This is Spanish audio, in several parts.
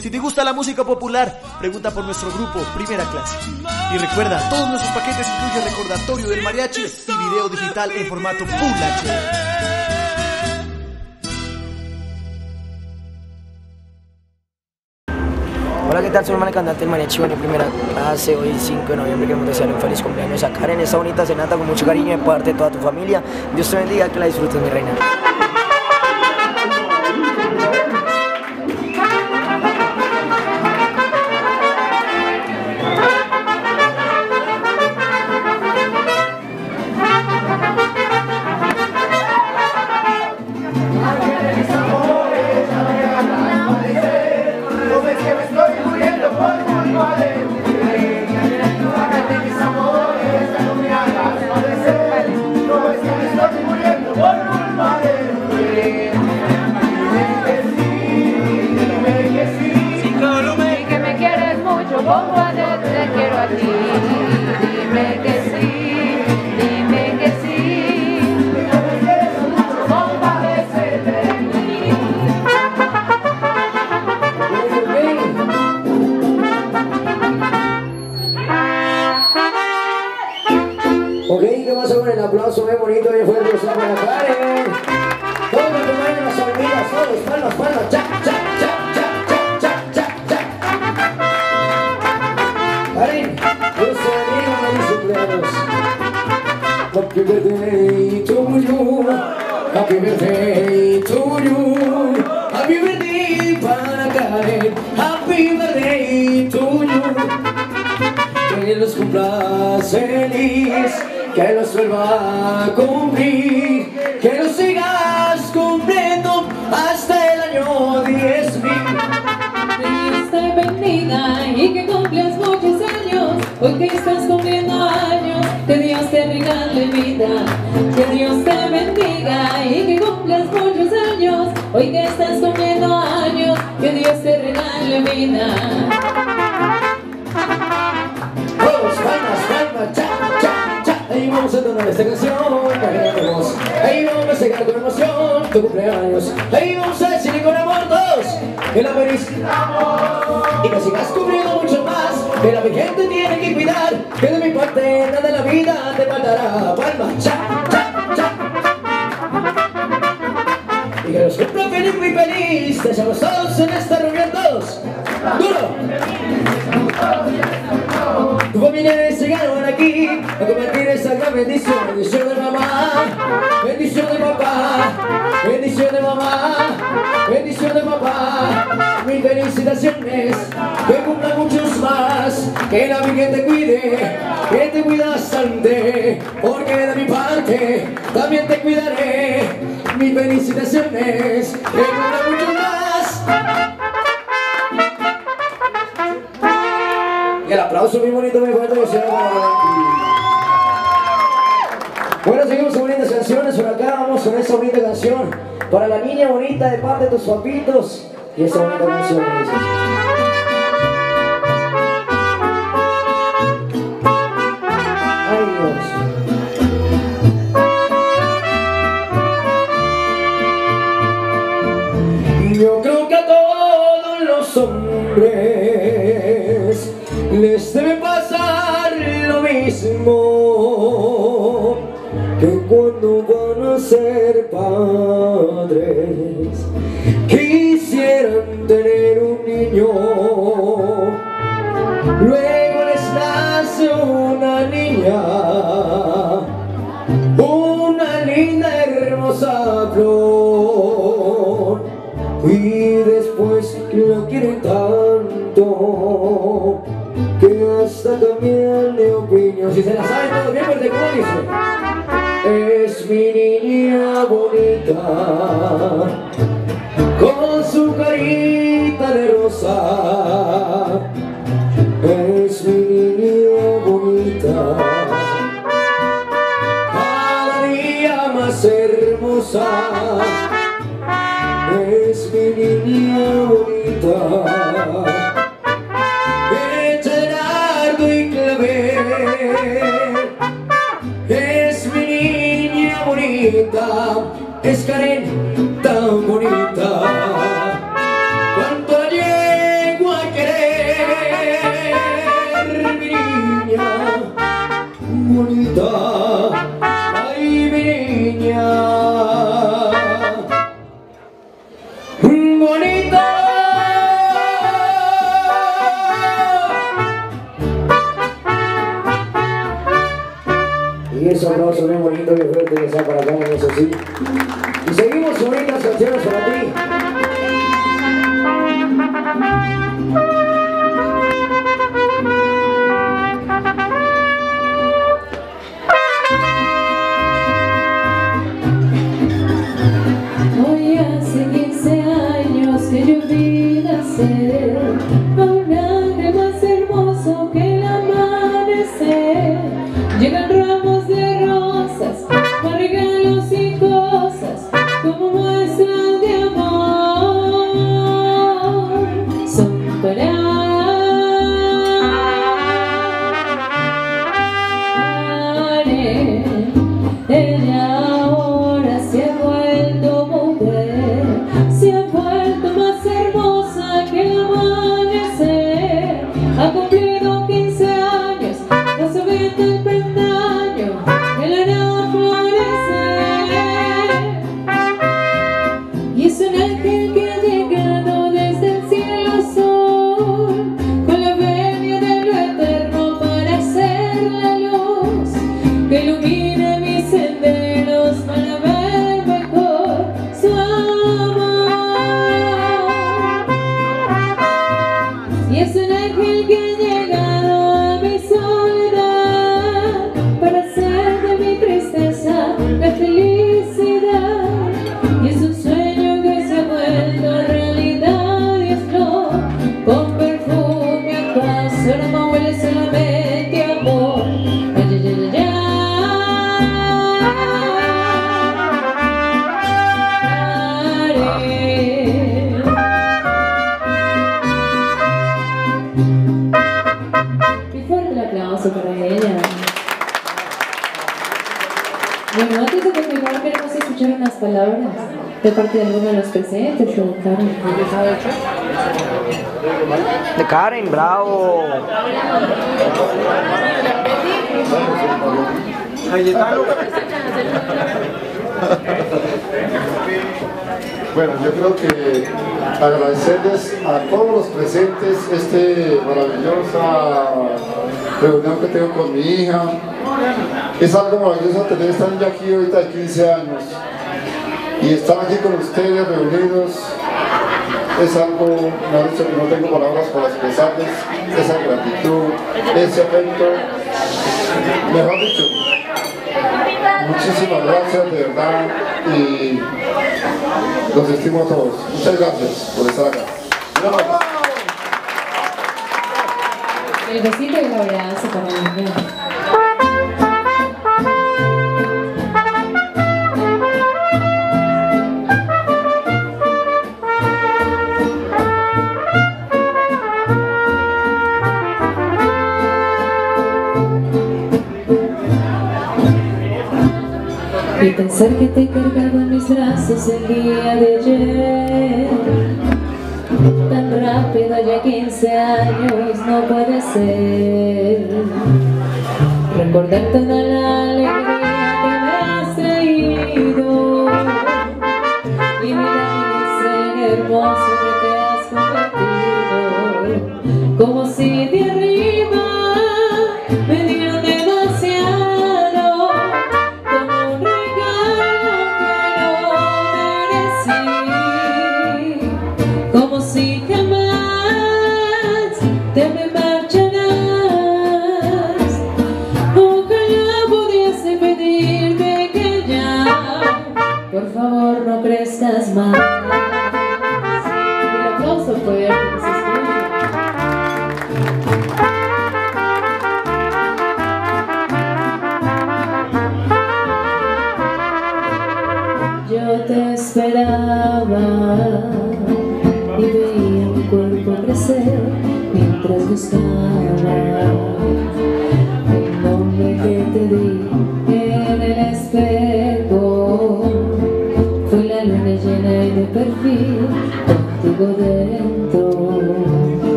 Si te gusta la música popular, pregunta por nuestro grupo Primera Clase. Y recuerda, todos nuestros paquetes incluyen recordatorio del mariachi y video digital en formato Full HD. Hola, ¿qué tal? Soy el cantante del Mariachi en primera clase. Hoy 5 de noviembre queremos desearle un feliz cumpleaños a Karen, esta bonita cenata con mucho cariño de parte de toda tu familia. Dios te bendiga, que la disfrutes, mi reina. Que Dios te bendiga y que cumplas muchos años, hoy que estás cumpliendo años, que Dios te regale vida. Todos, palmas, palmas, cha, cha, cha. Ahí vamos a esta canción. Ahí vamos a festejar con emoción tu cumpleaños. Ahí vamos a decirle con amor todos la felicitamos y que sigas cubriendo mucho Que la gente tiene que cuidar, que de mi parte nada en la vida te faltará. Palmas, cha, cha, cha. Y que los cumpla feliz, muy feliz. Deseamos todos en esta reunión, todos. Duro. Tu familia llegaron aquí a compartir esta gran bendición. Bendición de mamá, bendición de papá, bendición de mamá, bendición de papá. Mil felicitaciones, que cumplan muchos que la Virgen te cuide, que te cuida bastante, porque de mi parte también te cuidaré. Mil felicitaciones, que cumplan muchos más. Y el aplauso muy bonito, muy fuerte que Bueno, seguimos con bonitas canciones. Por acá vamos con esta bonita canción. Para la niña bonita de parte de tus papitos. Y esta bonita canción ser padres. Quisieran tener un niño. Luego les nace una niña. Una linda hermosa flor. Y después lo quieren tanto que hasta cambian de opinión. Si se la saben todo bien, pues de cómo dice mi niña bonita con su carita de rosa. Es mi niña bonita cada día más hermosa es mi niña bonita es Karen tan bonita. Cuánto llego a querer mi niña bonita. Ay mi niña. Bonita. Y y fuerte que está para acá eso sí y seguimos con estas canciones para ti palabras de parte de alguno de los presentes, yo, Karen. De Karen, bravo. Bueno, yo creo que agradecerles a todos los presentes este maravillosa reunión que tengo con mi hija. Es algo maravilloso tener esta niña aquí ahorita de 15 años y estar aquí con ustedes reunidos es algo, que no tengo palabras para expresarles esa gratitud, ese afecto, mejor dicho, muchísimas gracias de verdad y los estimo a todos. Muchas gracias por estar acá. El besito y para pensar que te he cargado en mis brazos el día de ayer. Tan rápido ya 15 años no puede ser. Recordar toda la alegría que me has traído. Y mirar ese hermoso que te has convertido. Como si de arriba esperaba y veía mi cuerpo crecer mientras buscaba. El nombre que te di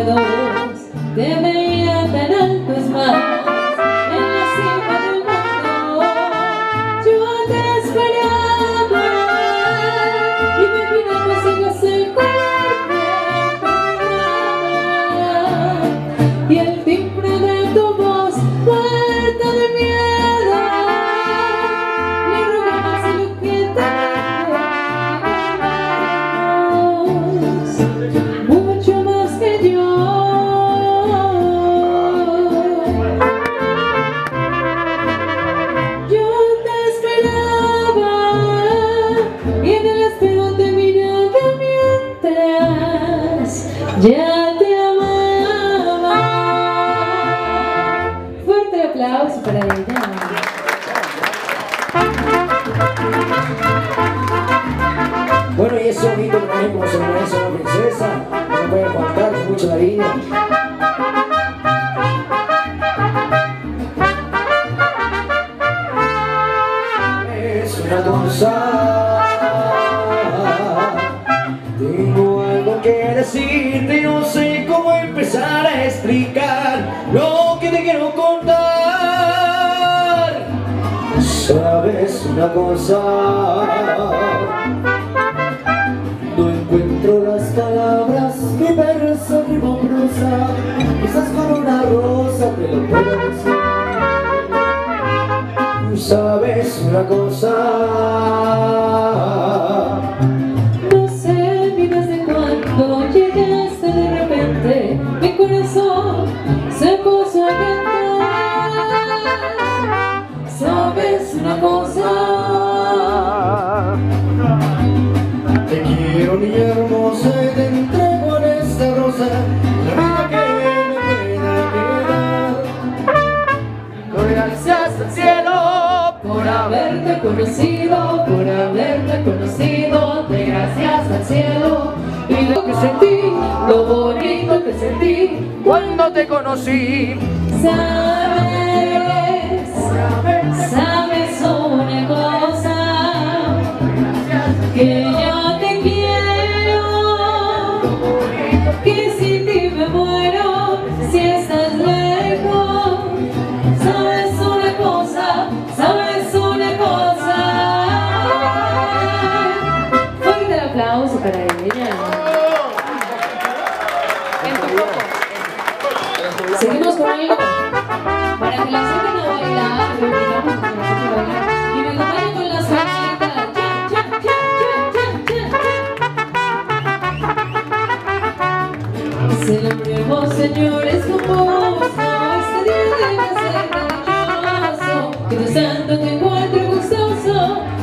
de dolores, Yeah. na bolsa conocido, por haberme conocido, de gracias al cielo. Y lo que sentí, lo bonito que sentí, cuando te conocí. Sabes, sabes una cosa, que ya.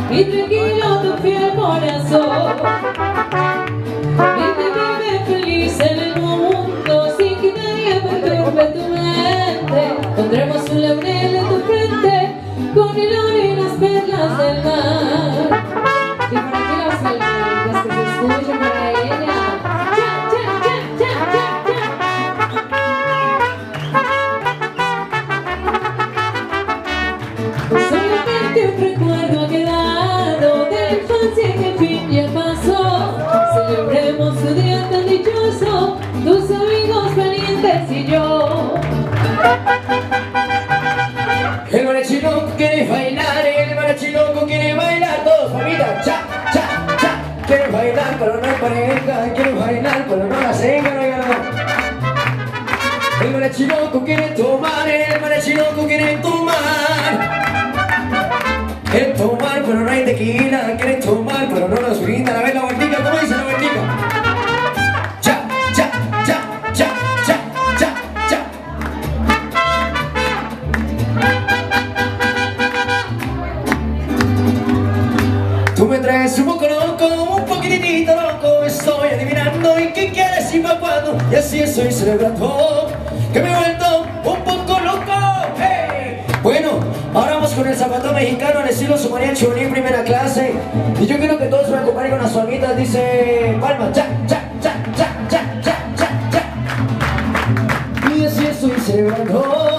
y tranquilo tu fiel corazón. El marachiloco quiere bailar, el marachiloco quiere bailar, todos familia, cha, cha, cha. Quiere bailar pero no hay pareja, quiere bailar pero no la seca, no hay El marachiloco quiere tomar, el marachiloco quiere tomar. Quiere tomar pero no hay tequila, quiere tomar pero no nos brinda la vela Tú me traes un poco loco, un poquitito loco. Estoy adivinando y qué quieres y para cuándo. Y así estoy celebrando que me he vuelto un poco loco. Hey. Bueno, ahora vamos con el zapato mexicano al estilo su mariachi en primera clase. Y yo quiero que todos me acompañen con las palmitas Dice, palma, cha, cha, cha, cha, cha, cha, cha, cha. Y así estoy celebrando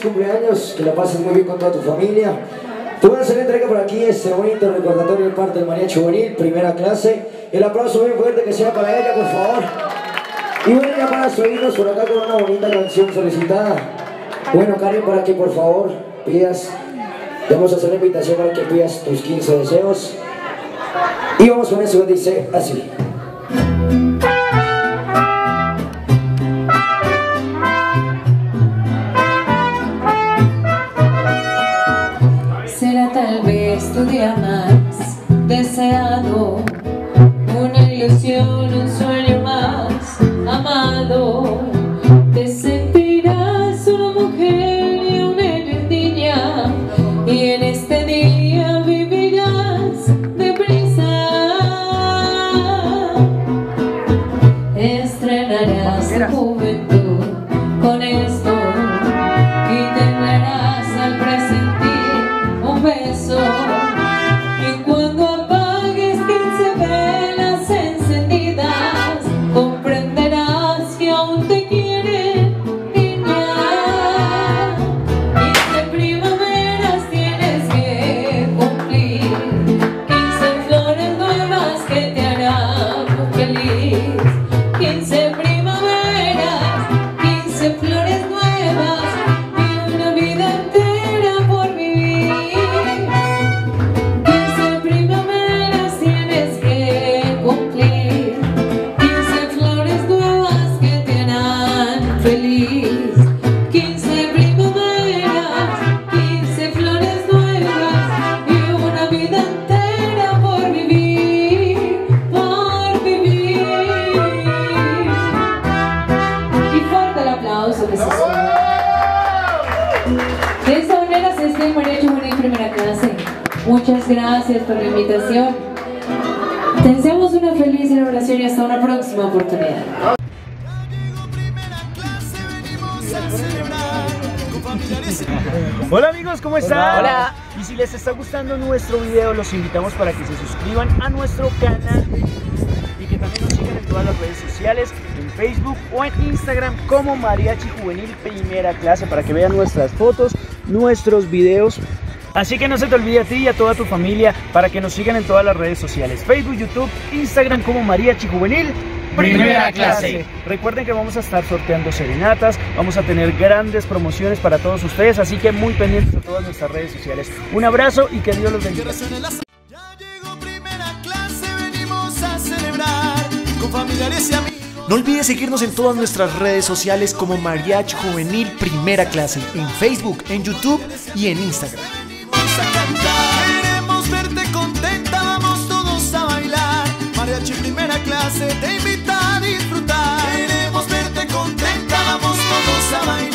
cumpleaños, que la pases muy bien con toda tu familia. Te voy a hacer entrega por aquí este bonito recordatorio de parte del mariachi juvenil, primera clase. El aplauso bien fuerte que sea para ella, por favor. Y bueno, ya para seguirnos por acá con una bonita canción solicitada. Bueno, Karen, para que por favor pidas, te vamos a hacer la invitación para que pidas tus 15 deseos. Y vamos con eso, dice así. Yeah. Gracias por la invitación. Te deseamos una feliz celebración y hasta una próxima oportunidad. Hola amigos, ¿cómo están? Hola. Y si les está gustando nuestro video, los invitamos para que se suscriban a nuestro canal y que también nos sigan en todas las redes sociales, en Facebook o en Instagram como Mariachi Juvenil Primera Clase para que vean nuestras fotos, nuestros videos. Así que no se te olvide a ti y a toda tu familia para que nos sigan en todas las redes sociales, Facebook, YouTube, Instagram como Mariachi Juvenil Primera clase. Recuerden que vamos a estar sorteando serenatas, vamos a tener grandes promociones para todos ustedes, así que muy pendientes de todas nuestras redes sociales. Un abrazo y que Dios los bendiga. Ya llegó primera clase, venimos a celebrar con familiares y amigos. No olvides seguirnos en todas nuestras redes sociales como Mariachi Juvenil Primera Clase, en Facebook, en YouTube y en Instagram. A cantar, queremos verte contenta, vamos todos a bailar. Mariachi Primera Clase te invita a disfrutar. Queremos verte contenta, vamos todos a bailar.